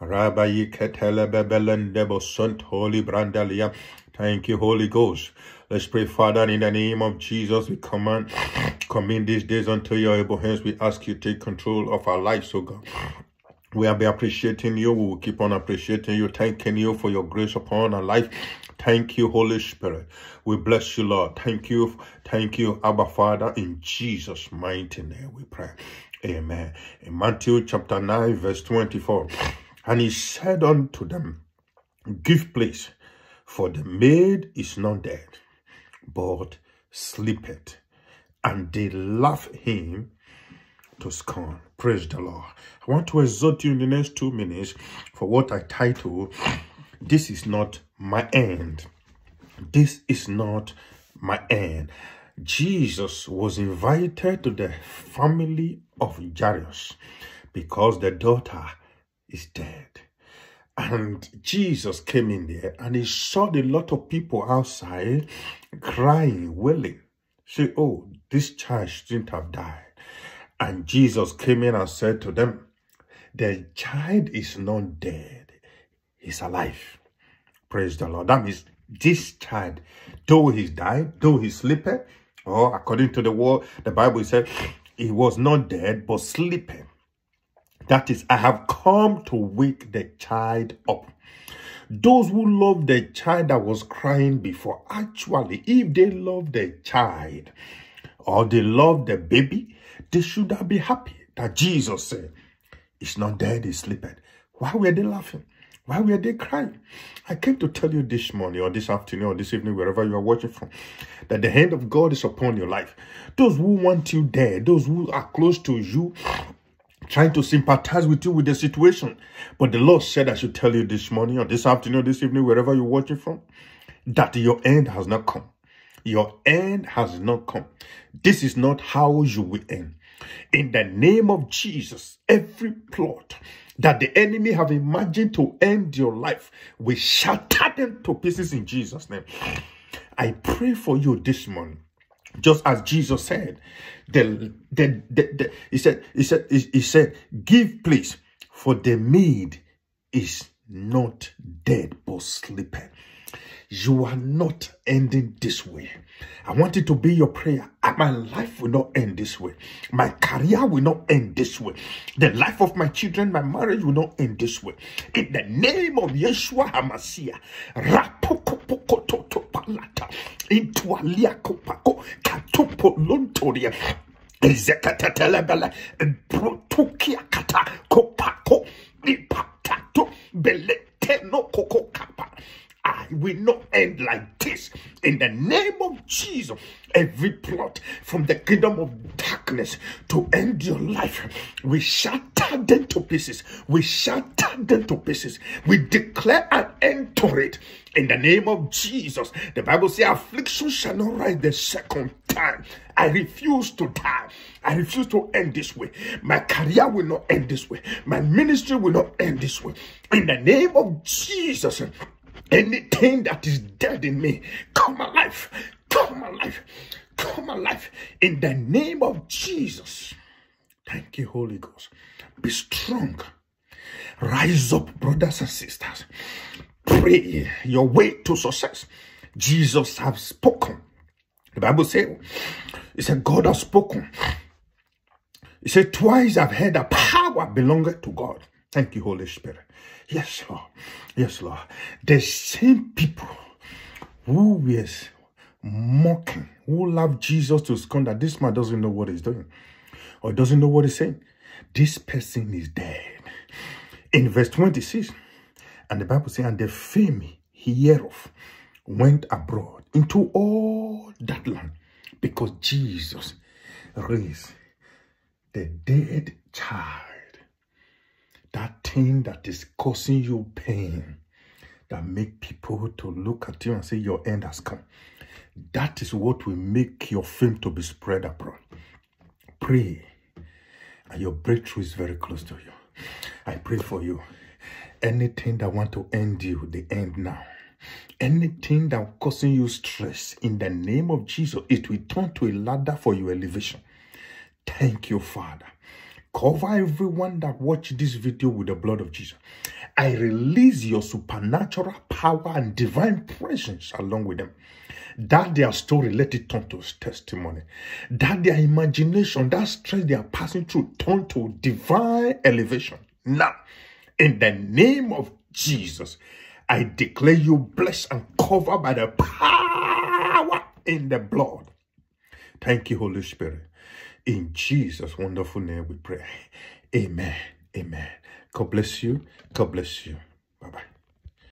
Rabbi Ketele Bebelendebo Sant Holy Brandalia. Thank you, Holy Ghost. Let's pray, Father, in the name of Jesus. We command, commit these days unto your able hands. We ask you to take control of our lives, oh God. We have been appreciating you. We will keep on appreciating you, thanking you for your grace upon our life. Thank you, Holy Spirit. We bless you, Lord. Thank you. Thank you, Abba Father. In Jesus' mighty name we pray. Amen. In Matthew chapter 9, verse 24. And he said unto them, Give place, for the maid is not dead, but sleepeth. And they laughed him to scorn. Praise the Lord. I want to exhort you in the next two minutes for what I title, This is not my end. This is not my end. Jesus was invited to the family of Jairus because the daughter is dead. And Jesus came in there and he saw a lot of people outside crying, wailing. Say, oh, this child shouldn't have died. And Jesus came in and said to them, the child is not dead. He's alive. Praise the Lord. That means this child, though he's died, though he's sleeping, or according to the word, the Bible said, he was not dead, but sleeping. That is, I have come to wake the child up. Those who love the child that was crying before, actually, if they love the child or they love the baby, they should be happy that Jesus said, It's not dead, he's sleeping. Why were they laughing? Why were they crying? I came to tell you this morning or this afternoon or this evening, wherever you are watching from, that the hand of God is upon your life. Those who want you dead, those who are close to you, trying to sympathize with you with the situation. But the Lord said I should tell you this morning or this afternoon or this evening, wherever you're watching from, that your end has not come. Your end has not come. This is not how you will end. In the name of Jesus, every plot that the enemy have imagined to end your life, we shatter them to pieces in Jesus' name. I pray for you this morning just as Jesus said, the, the, the, the, he said, he said, he, said, give place for the maid is not dead but sleeping. You are not ending this way. I want it to be your prayer. My life will not end this way. My career will not end this way. The life of my children, my marriage will not end this way. In the name of Yeshua HaMashiach, palata into aliakopako katupo lontoria. Ezekatelebele brotukia kata kopako ipatato beleteno koko kapa I will not end like this. In the name of Jesus, every plot from the kingdom of darkness to end your life, we shatter them to pieces. We shatter them to pieces. We declare an end to it. In the name of Jesus, the Bible says, affliction shall not rise the second time. I refuse to die. I refuse to end this way. My career will not end this way. My ministry will not end this way. In the name of Jesus, Anything that is dead in me, come alive, come alive, come alive in the name of Jesus. Thank you, Holy Ghost. Be strong. Rise up, brothers and sisters. Pray your way to success. Jesus has spoken. The Bible says, it said, God has spoken. He said, twice I've heard that power belongeth to God. Thank you, Holy Spirit. Yes, Lord. Yes, Lord. The same people who mocking, who love Jesus to scorn that this man doesn't know what he's doing or doesn't know what he's saying. This person is dead. In verse 26, and the Bible says, and the fame hereof went abroad into all that land because Jesus raised the dead child that thing that is causing you pain that make people to look at you and say your end has come. That is what will make your fame to be spread abroad. Pray. And your breakthrough is very close to you. I pray for you. Anything that want to end you the end now. Anything that causing you stress in the name of jesus it will turn to a ladder for your elevation. Thank you father cover everyone that watched this video with the blood of Jesus. I release your supernatural power and divine presence along with them. That their story, let it turn to testimony. That their imagination, that stress they are passing through, turn to divine elevation. Now, in the name of Jesus, I declare you blessed and covered by the power in the blood. Thank you, Holy Spirit. In Jesus' wonderful name we pray. Amen. Amen. God bless you. God bless you. Bye-bye.